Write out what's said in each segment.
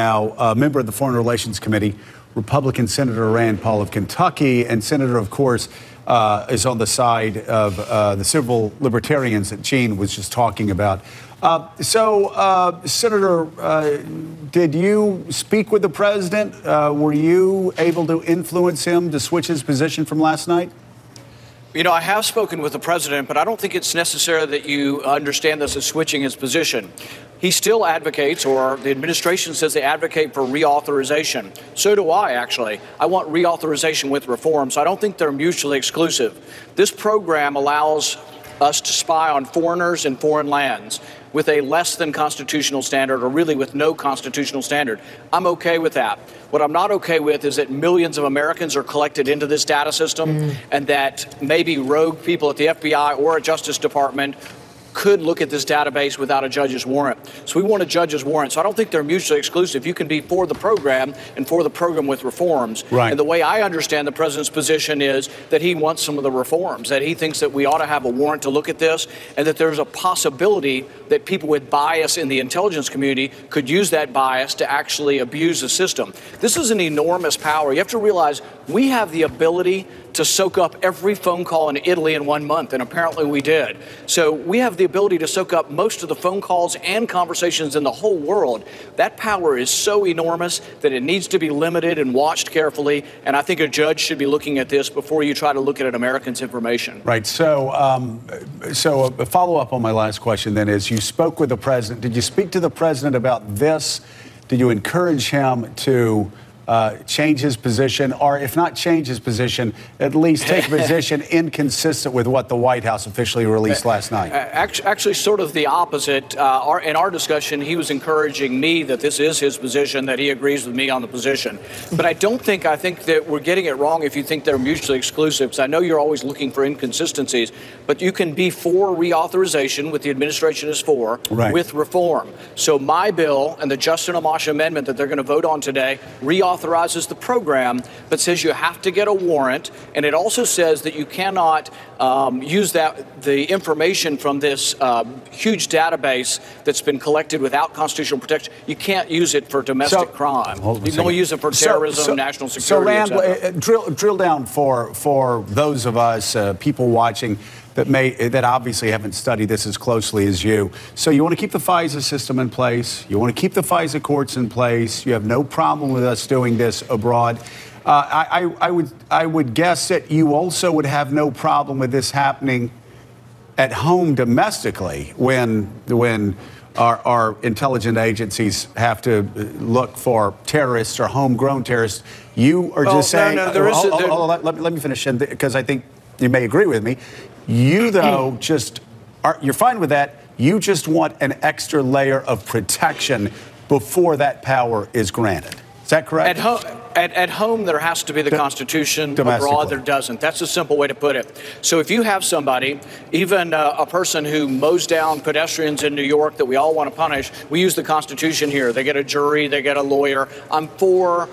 now a member of the Foreign Relations Committee, Republican Senator Rand Paul of Kentucky, and Senator, of course, uh, is on the side of uh, the civil libertarians that Gene was just talking about. Uh, so, uh, Senator, uh, did you speak with the president? Uh, were you able to influence him to switch his position from last night? You know, I have spoken with the president, but I don't think it's necessary that you understand this as switching his position. He still advocates, or the administration says they advocate for reauthorization. So do I, actually. I want reauthorization with reform, so I don't think they're mutually exclusive. This program allows us to spy on foreigners in foreign lands with a less than constitutional standard or really with no constitutional standard. I'm okay with that. What I'm not okay with is that millions of Americans are collected into this data system mm. and that maybe rogue people at the FBI or a Justice Department could look at this database without a judge's warrant. So we want a judge's warrant. So I don't think they're mutually exclusive. You can be for the program and for the program with reforms. Right. And the way I understand the president's position is that he wants some of the reforms, that he thinks that we ought to have a warrant to look at this, and that there's a possibility that people with bias in the intelligence community could use that bias to actually abuse the system. This is an enormous power. You have to realize we have the ability to soak up every phone call in Italy in one month, and apparently we did. So we have the ability to soak up most of the phone calls and conversations in the whole world. That power is so enormous that it needs to be limited and watched carefully, and I think a judge should be looking at this before you try to look at an American's information. Right. So, um, so a follow up on my last question then is: You spoke with the president. Did you speak to the president about this? Did you encourage him to? Uh, change his position, or if not change his position, at least take a position inconsistent with what the White House officially released last night? Actually, actually sort of the opposite. Uh, our, in our discussion, he was encouraging me that this is his position, that he agrees with me on the position. But I don't think, I think that we're getting it wrong if you think they're mutually exclusive, because I know you're always looking for inconsistencies, but you can be for reauthorization, what the administration is for, right. with reform. So my bill and the Justin Amash amendment that they're going to vote on today reauthorize authorizes the program, but says you have to get a warrant, and it also says that you cannot um, use that the information from this uh, huge database that's been collected without constitutional protection. You can't use it for domestic so, crime. You can only use it for terrorism, so, so, national security. So, Rand, uh, drill drill down for for those of us uh, people watching that may that obviously haven't studied this as closely as you. So you want to keep the FISA system in place. You want to keep the FISA courts in place. You have no problem with us doing this abroad. Uh, I, I, would I would guess that you also would have no problem with this happening at home domestically when when our, our intelligence agencies have to look for terrorists or homegrown terrorists. You are well, just saying. No, no, there is oh, oh, let, let, me finish because I think you may agree with me. You, though, just are, you're fine with that. You just want an extra layer of protection before that power is granted. Is that correct? At, ho- at, at home, there has to be the Constitution. Abroad, there doesn't. That's a simple way to put it. So if you have somebody, even uh, a person who mows down pedestrians in New York that we all want to punish, we use the Constitution here. They get a jury, they get a lawyer. I'm for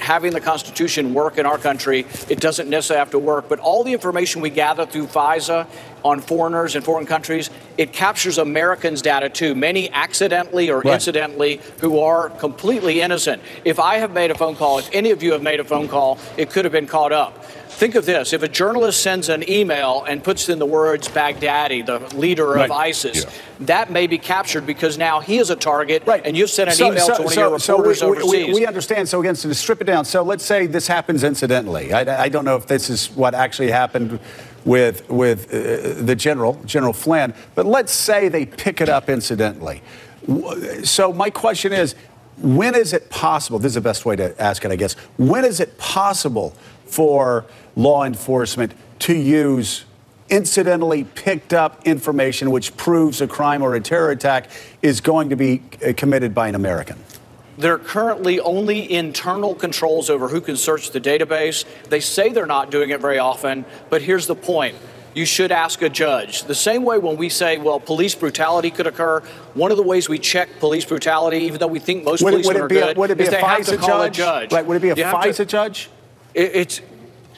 having the Constitution work in our country. It doesn't necessarily have to work, but all the information we gather through FISA on foreigners in foreign countries, it captures Americans' data too, many accidentally or right. incidentally who are completely innocent. If I have made a phone call, if any of you have made a phone call, it could have been caught up. Think of this if a journalist sends an email and puts in the words Baghdadi, the leader right. of ISIS, yeah. that may be captured because now he is a target, right. and you've sent an so, email so, to one so, of your reporters so we, overseas. We, we, understand. So, again, so to strip it down, so let's say this happens incidentally. I, I don't know if this is what actually happened with, with uh, the general, General Flynn, but let's say they pick it up incidentally. So, my question is when is it possible? This is the best way to ask it, I guess. When is it possible for law enforcement to use incidentally picked up information which proves a crime or a terror attack is going to be uh, committed by an American? There are currently only internal controls over who can search the database. They say they're not doing it very often, but here's the point. You should ask a judge. The same way when we say, well, police brutality could occur, one of the ways we check police brutality, even though we think most police are good, a, would it be is a they FISA have to call judge? a judge. Right, would it be a FISA to, judge? It, it's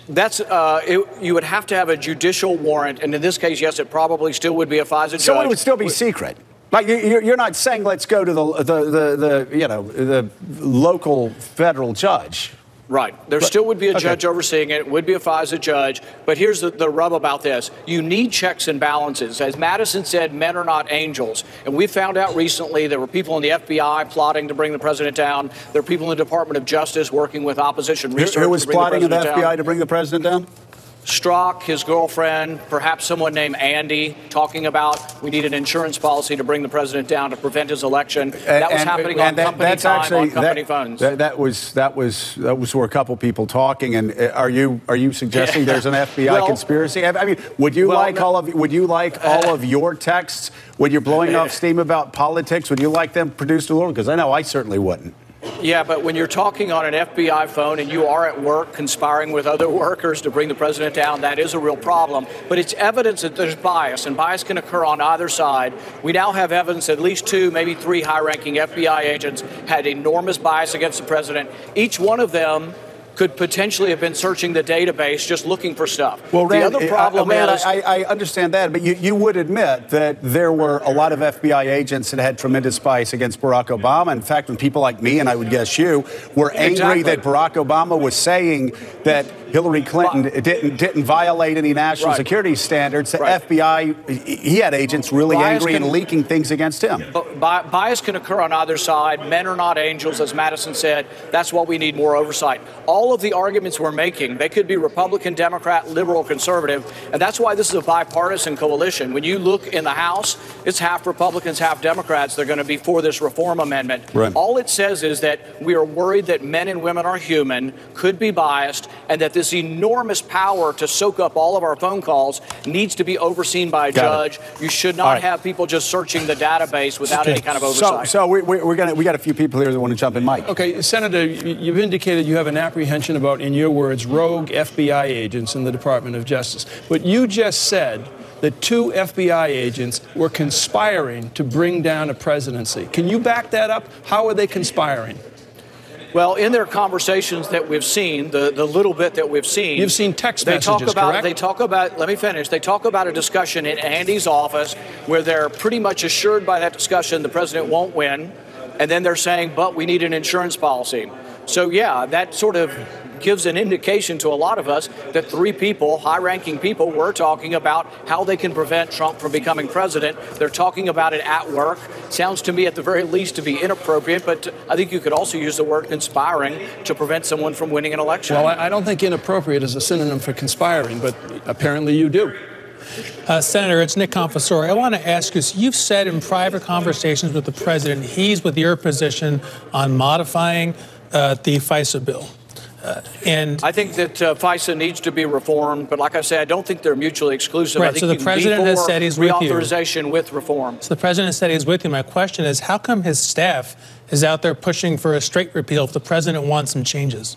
that's uh, it, you would have to have a judicial warrant, and in this case, yes, it probably still would be a FISA judge. So it would still be secret. Like you- you're, you're not saying let's go to the, the, the, the you know the local federal judge. Right. There still would be a okay. judge overseeing it, It would be a FISA judge. But here's the, the rub about this you need checks and balances. As Madison said, men are not angels. And we found out recently there were people in the FBI plotting to bring the president down. There are people in the Department of Justice working with opposition Who, research who was plotting in the FBI down. to bring the president down? Strzok, his girlfriend, perhaps someone named Andy, talking about we need an insurance policy to bring the president down to prevent his election. that was And- happening and on that- company that's time, actually- on company that, funds. That, that was that was that was where a couple people talking. And uh, are you are you suggesting there's an FBI Well- conspiracy? I mean, would you Well, like no- all of would you like all of your texts when you're blowing off steam about politics? Would you like them produced a little? Because I know I certainly wouldn't. Yeah, but when you're talking on an FBI phone and you are at work conspiring with other workers to bring the president down, that is a real problem. But it's evidence that there's bias, and bias can occur on either side. We now have evidence that at least two, maybe three high ranking FBI agents had enormous bias against the president. Each one of them could potentially have been searching the database just looking for stuff. Well, the other problem I, Rand, is. I, I understand that, but you, you would admit that there were a lot of FBI agents that had tremendous bias against Barack Obama. In fact, when people like me, and I would guess you, were angry Exactly. that Barack Obama was saying that Hillary Clinton didn't didn't violate any national Right. security standards, the Right. FBI, he had agents really Bias angry and leaking things against him. But bias can occur on either side. Men are not angels, as Madison said. That's why we need more oversight. All of the arguments we're making, they could be Republican, Democrat, liberal, conservative, and that's why this is a bipartisan coalition. When you look in the House, it's half Republicans, half Democrats. They're going to be for this reform amendment. Right. All it says is that we are worried that men and women are human, could be biased, and that this enormous power to soak up all of our phone calls needs to be overseen by a Got it. judge. You should not right. have people just searching the database without any kind of oversight. so we, we, we're gonna we got a few people here that want to jump in, Mike. Okay, Senator, you've indicated you have an apprehension about, in your words, rogue FBI agents in the Department of Justice. But you just said that two FBI agents were conspiring to bring down a presidency. Can you back that up? How are they conspiring? Well, in their conversations that we've seen, the, the little bit that we've seen, You've seen text they talk about correct? they talk about. Let me finish. They talk about a discussion in Andy's office where they're pretty much assured by that discussion the president won't win, and then they're saying, "But we need an insurance policy." So yeah, that sort of gives an indication to a lot of us that three people, high-ranking people, were talking about how they can prevent Trump from becoming president. They're talking about it at work. Sounds to me, at the very least, to be inappropriate. But I think you could also use the word conspiring to prevent someone from winning an election. Well, I, I don't think inappropriate is a synonym for conspiring, but apparently you do. Uh, Senator, it's Nick Confessore. I want to ask you, so you've said in private conversations with the president, he's with your position on modifying uh, the FISA bill. Uh, and I think that uh, FISA needs to be reformed, but like I say, I don't think they're mutually exclusive. I Right, think so the president has said he's with you. reauthorization with reform. so the president said he's with you. My question is, how come his staff is out there pushing for a straight repeal if the president wants some changes?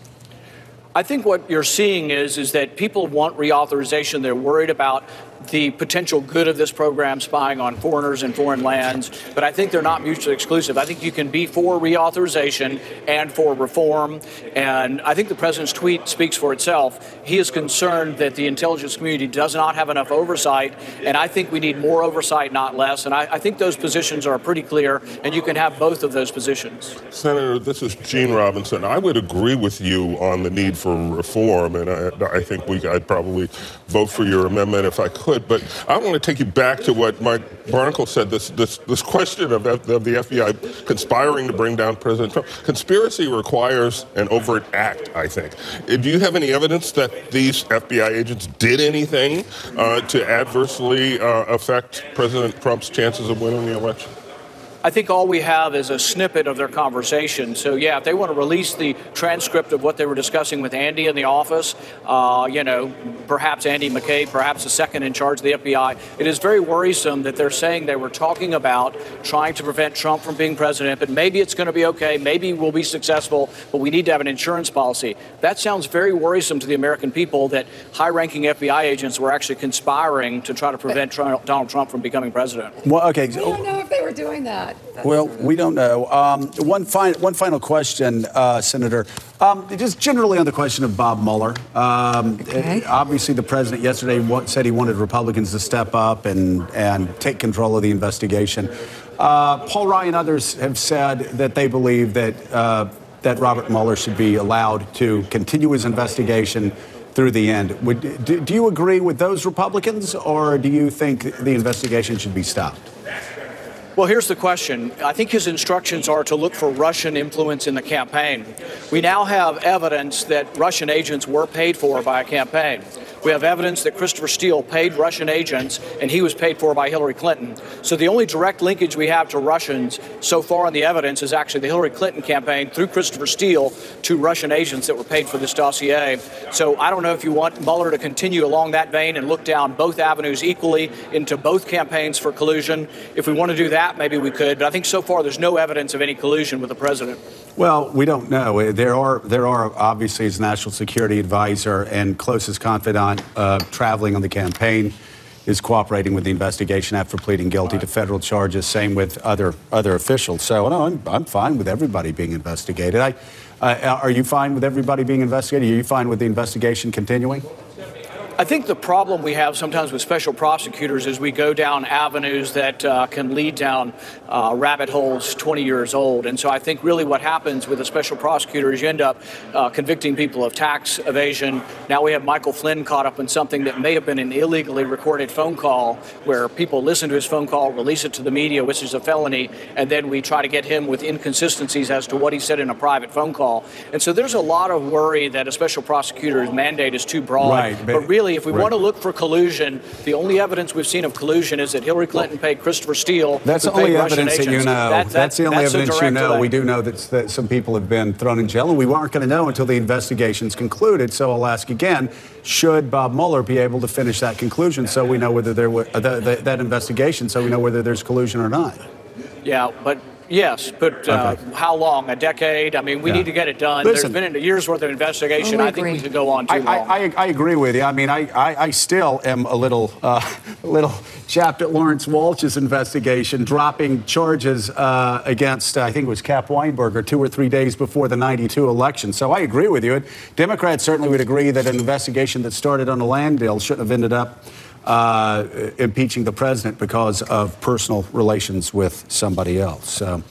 I think what you're seeing is is that people want reauthorization. They're worried about the potential good of this program spying on foreigners in foreign lands, but I think they're not mutually exclusive. I think you can be for reauthorization and for reform, and I think the president's tweet speaks for itself. He is concerned that the intelligence community does not have enough oversight, and I think we need more oversight, not less. And I, I think those positions are pretty clear, and you can have both of those positions. Senator, this is Gene Robinson. I would agree with you on the need for reform, and I, I think we, I'd probably vote for your amendment if I could. But I want to take you back to what Mike Barnicle said. This this, this question of, of the FBI conspiring to bring down President Trump. Conspiracy requires an overt act. I think. Do you have any evidence that these FBI agents did anything uh, to adversely uh, affect President Trump's chances of winning the election? I think all we have is a snippet of their conversation. So, yeah, if they want to release the transcript of what they were discussing with Andy in the office, uh, you know, perhaps Andy McCabe, perhaps the second in charge of the FBI, it is very worrisome that they're saying they were talking about trying to prevent Trump from being president, but maybe it's going to be okay, maybe we'll be successful, but we need to have an insurance policy. That sounds very worrisome to the American people that high ranking FBI agents were actually conspiring to try to prevent Trump, Donald Trump from becoming president. Well, okay. We don't know if they were doing that. That's- Well, we don't know. Um, one, fin- one final question, uh, Senator. Um, just generally on the question of Bob Mueller. Um, Okay. uh, obviously, the president yesterday wa- said he wanted Republicans to step up and, and take control of the investigation. Uh, Paul Ryan and others have said that they believe that uh, that Robert Mueller should be allowed to continue his investigation through the end. Would, do, do you agree with those Republicans, or do you think the investigation should be stopped? Well, here's the question. I think his instructions are to look for Russian influence in the campaign. We now have evidence that Russian agents were paid for by a campaign. We have evidence that Christopher Steele paid Russian agents and he was paid for by Hillary Clinton. So the only direct linkage we have to Russians so far in the evidence is actually the Hillary Clinton campaign through Christopher Steele to Russian agents that were paid for this dossier. So I don't know if you want Mueller to continue along that vein and look down both avenues equally into both campaigns for collusion. If we want to do that, maybe we could. But I think so far there's no evidence of any collusion with the president. Well, we don't know. There are there are obviously his national security advisor and closest confidant uh, traveling on the campaign is cooperating with the investigation after pleading guilty to federal charges. Same with other other officials. So no, I'm, I'm fine with everybody being investigated. I, uh, are you fine with everybody being investigated? Are you fine with the investigation continuing? I think the problem we have sometimes with special prosecutors is we go down avenues that uh, can lead down uh, rabbit holes 20 years old. And so I think really what happens with a special prosecutor is you end up uh, convicting people of tax evasion. Now we have Michael Flynn caught up in something that may have been an illegally recorded phone call where people listen to his phone call, release it to the media, which is a felony, and then we try to get him with inconsistencies as to what he said in a private phone call. And so there's a lot of worry that a special prosecutor's mandate is too broad. Right, but, but- really, if we right. want to look for collusion, the only evidence we've seen of collusion is that Hillary Clinton paid Christopher Steele. That's the only Russian evidence that you know. That- that- that's the only that's evidence you know. We do know that, that some people have been thrown in jail, and we aren't going to know until the investigation's concluded. So I'll ask again: Should Bob Mueller be able to finish that conclusion, so we know whether there were uh, the, the, that investigation, so we know whether there's collusion or not? Yeah, but yes, but uh, Okay. how long? A decade? I mean, we Yeah. need to get it done. Listen. There's been a year's worth of investigation. Oh, I think we could go on too I, long. I, I, I agree with you. I mean, I, I, I still am a little, uh, a little chapped at Lawrence Walsh's investigation, dropping charges uh, against, I think it was Cap Weinberger, two or three days before the 92 election. So I agree with you. Democrats certainly would agree that an investigation that started on a land deal shouldn't have ended up uh, impeaching the president because of personal relations with somebody else. So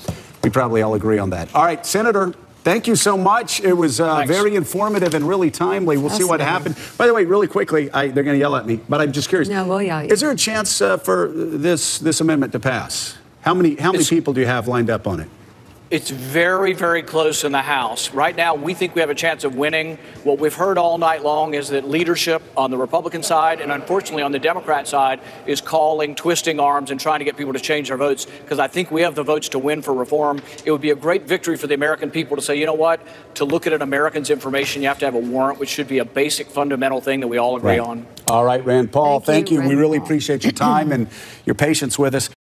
we probably all agree on that. All right, Senator. Thank you so much. It was uh, very informative and really timely. We'll see what Fascinating. happened. By the way, really quickly, I, they're going to yell at me, but I'm just curious. No, we'll yell. Is there a chance uh, for this this amendment to pass? How many how many It's- people do you have lined up on it? It's very, very close in the House. Right now, we think we have a chance of winning. What we've heard all night long is that leadership on the Republican side and unfortunately on the Democrat side is calling, twisting arms, and trying to get people to change their votes because I think we have the votes to win for reform. It would be a great victory for the American people to say, you know what? To look at an American's information, you have to have a warrant, which should be a basic fundamental thing that we all agree on. All right, Rand Paul. Thank Thank, you, you. We really Paul. appreciate your time and your patience with us.